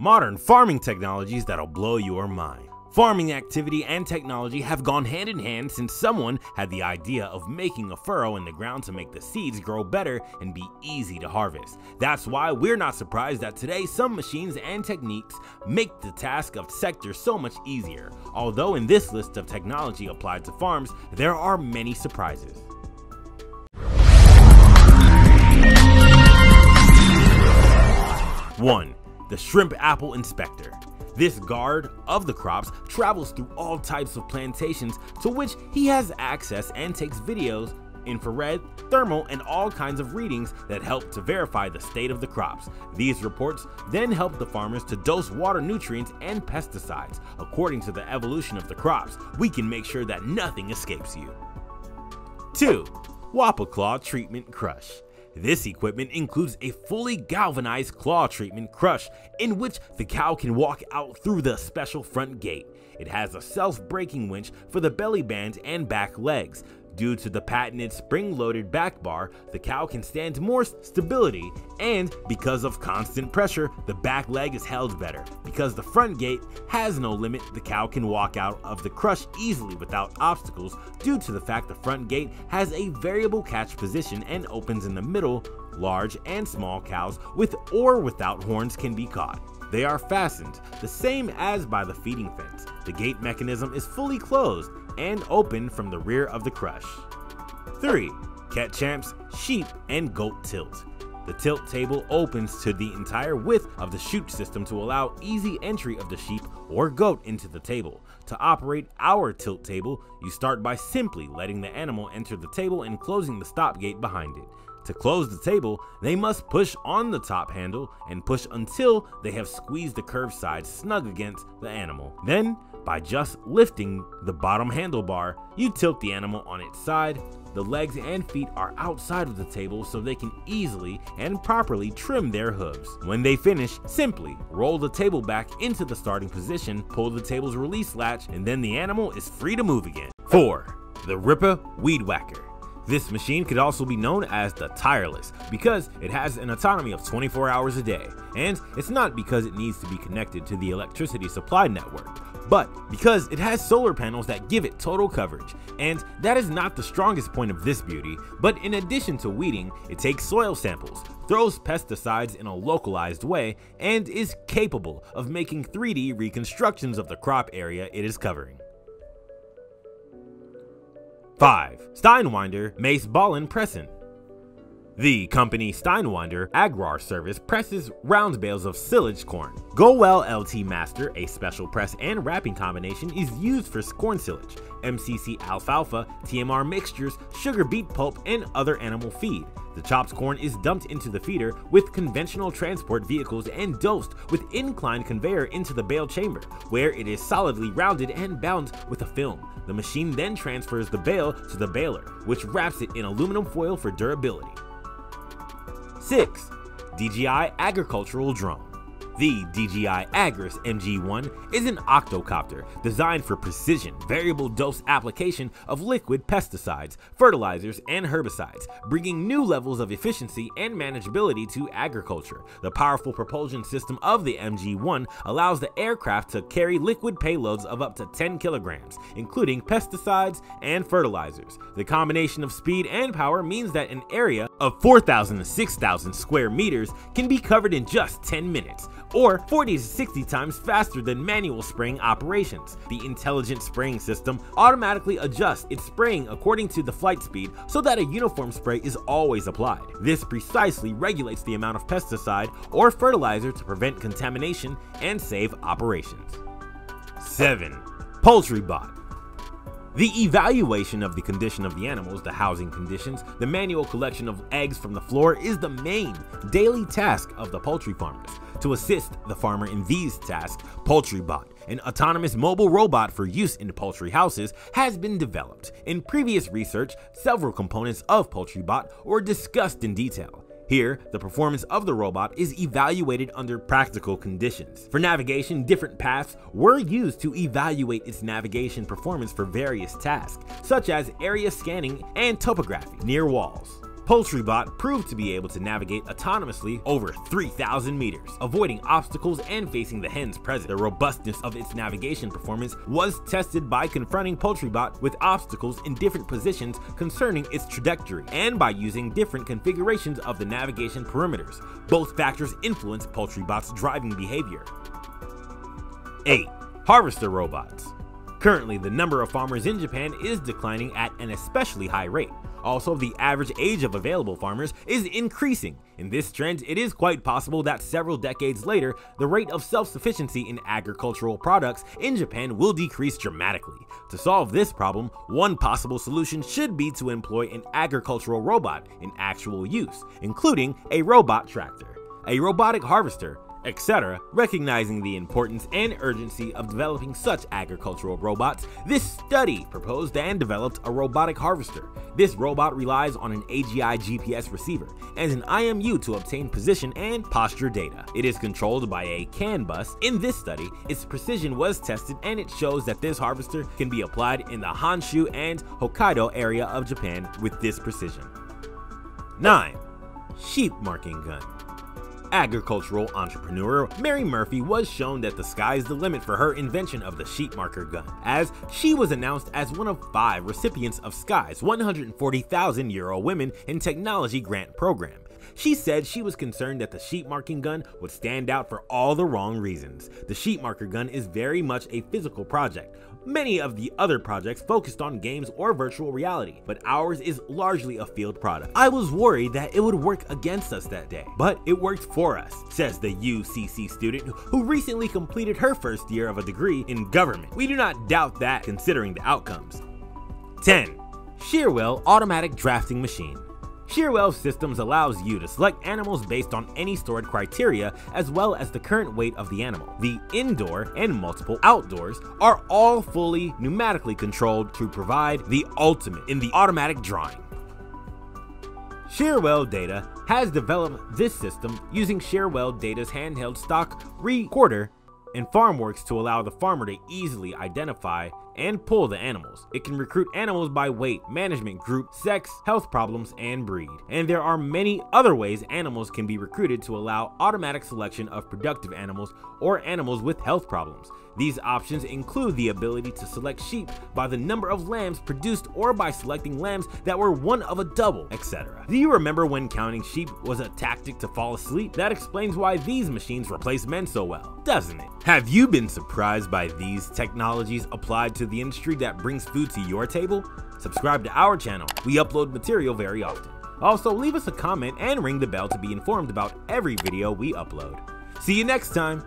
Modern farming technologies that'll blow your mind. Farming activity and technology have gone hand in hand since someone had the idea of making a furrow in the ground to make the seeds grow better and be easy to harvest. That's why we're not surprised that today some machines and techniques make the task of sector so much easier. Although in this list of technology applied to farms, there are many surprises. 1 the Shrimp Apple Inspector. This guard of the crops travels through all types of plantations to which he has access and takes videos, infrared, thermal, and all kinds of readings that help to verify the state of the crops. These reports then help the farmers to dose water nutrients and pesticides. According to the evolution of the crops, we can make sure that nothing escapes you. 2. Wopa Claw Treatment Crush this equipment includes a fully galvanized claw treatment crush in which the cow can walk out through the special front gate. It has a self-braking winch for the belly band and back legs. Due to the patented spring-loaded back bar, the cow can stand more stability and because of constant pressure, the back leg is held better. Because the front gate has no limit, the cow can walk out of the crush easily without obstacles due to the fact the front gate has a variable catch position and opens in the middle. Large and small cows with or without horns can be caught. They are fastened, the same as by the feeding fence. The gate mechanism is fully closed and open from the rear of the crush. 3. Cat Champs sheep and goat tilt. The tilt table opens to the entire width of the chute system to allow easy entry of the sheep or goat into the table. To operate our tilt table, you start by simply letting the animal enter the table and closing the stop gate behind it. To close the table, they must push on the top handle and push until they have squeezed the curved side snug against the animal. Then, by just lifting the bottom handlebar, you tilt the animal on its side. The legs and feet are outside of the table so they can easily and properly trim their hooves. When they finish, simply roll the table back into the starting position, pull the table's release latch, and then the animal is free to move again. 4. The RIPPA Weed Whacker this machine could also be known as the Tireless because it has an autonomy of 24 hours a day, and it's not because it needs to be connected to the electricity supply network, but because it has solar panels that give it total coverage. And that is not the strongest point of this beauty, but in addition to weeding, it takes soil samples, throws pesticides in a localized way, and is capable of making 3D reconstructions of the crop area it is covering. 5. Steinwinder Mace Ballin Pressin the company Steinwinder Agrar Service presses round bales of silage corn. Göweil LT Master, a special press and wrapping combination, is used for corn silage, MCC alfalfa, TMR mixtures, sugar beet pulp, and other animal feed. The chopped corn is dumped into the feeder with conventional transport vehicles and dosed with inclined conveyor into the bale chamber, where it is solidly rounded and bound with a film. The machine then transfers the bale to the baler, which wraps it in aluminum foil for durability. 6. DJI Agricultural Drone the DJI Agras MG1 is an octocopter designed for precision, variable dose application of liquid pesticides, fertilizers, and herbicides, bringing new levels of efficiency and manageability to agriculture. The powerful propulsion system of the MG1 allows the aircraft to carry liquid payloads of up to 10 kilograms, including pesticides and fertilizers. The combination of speed and power means that an area of 4,000 to 6,000 square meters can be covered in just 10 minutes, or 40 to 60 times faster than manual spraying operations. The intelligent spraying system automatically adjusts its spraying according to the flight speed so that a uniform spray is always applied. This precisely regulates the amount of pesticide or fertilizer to prevent contamination and save operations. 7. Poultry Bot the evaluation of the condition of the animals, the housing conditions, the manual collection of eggs from the floor is the main daily task of the poultry farmers. To assist the farmer in these tasks, PoultryBot, an autonomous mobile robot for use in poultry houses, has been developed. In previous research, several components of PoultryBot were discussed in detail. Here, the performance of the robot is evaluated under practical conditions. For navigation, different paths were used to evaluate its navigation performance for various tasks, such as area scanning and topography near walls. PoultryBot proved to be able to navigate autonomously over 3,000 meters, avoiding obstacles and facing the hens present. The robustness of its navigation performance was tested by confronting PoultryBot with obstacles in different positions concerning its trajectory, and by using different configurations of the navigation perimeters. Both factors influence PoultryBot's driving behavior. 8. Harvester Robots Currently, the number of farmers in Japan is declining at an especially high rate. Also, the average age of available farmers is increasing. In this trend, it is quite possible that several decades later, the rate of self-sufficiency in agricultural products in Japan will decrease dramatically. To solve this problem, one possible solution should be to employ an agricultural robot in actual use, including a robot tractor, a robotic harvester, etc. Recognizing the importance and urgency of developing such agricultural robots, this study proposed and developed a robotic harvester. This robot relies on an AGI GPS receiver and an IMU to obtain position and posture data. It is controlled by a CAN bus. In this study, its precision was tested and it shows that this harvester can be applied in the Honshu and Hokkaido area of Japan with this precision. 9. Sheep Marking Gun agricultural entrepreneur Mary Murphy was shown that the sky's the limit for her invention of the sheep marker gun, as she was announced as one of five recipients of Sky's 140,000 euro Women in Technology grant program. She said she was concerned that the sheep marking gun would stand out for all the wrong reasons. The sheep marker gun is very much a physical project. Many of the other projects focused on games or virtual reality, but ours is largely a field product. I was worried that it would work against us that day, but it worked for us, says the UCC student who recently completed her first year of a degree in government. We do not doubt that considering the outcomes. 10. Shearwell Automatic Drafting Machine Shearwell Systems allows you to select animals based on any stored criteria as well as the current weight of the animal. The indoor and multiple outdoors are all fully pneumatically controlled to provide the ultimate in the automatic drawing. Shearwell Data has developed this system using Shearwell Data's handheld stock recorder and FarmWorks to allow the farmer to easily identify and pull the animals. It can recruit animals by weight, management group, sex, health problems, and breed. And there are many other ways animals can be recruited to allow automatic selection of productive animals or animals with health problems. These options include the ability to select sheep by the number of lambs produced or by selecting lambs that were one of a double, etc. Do you remember when counting sheep was a tactic to fall asleep? That explains why these machines replace men so well, doesn't it? Have you been surprised by these technologies applied to the industry that brings food to your table? Subscribe to our channel, we upload material very often. Also, leave us a comment and ring the bell to be informed about every video we upload. See you next time!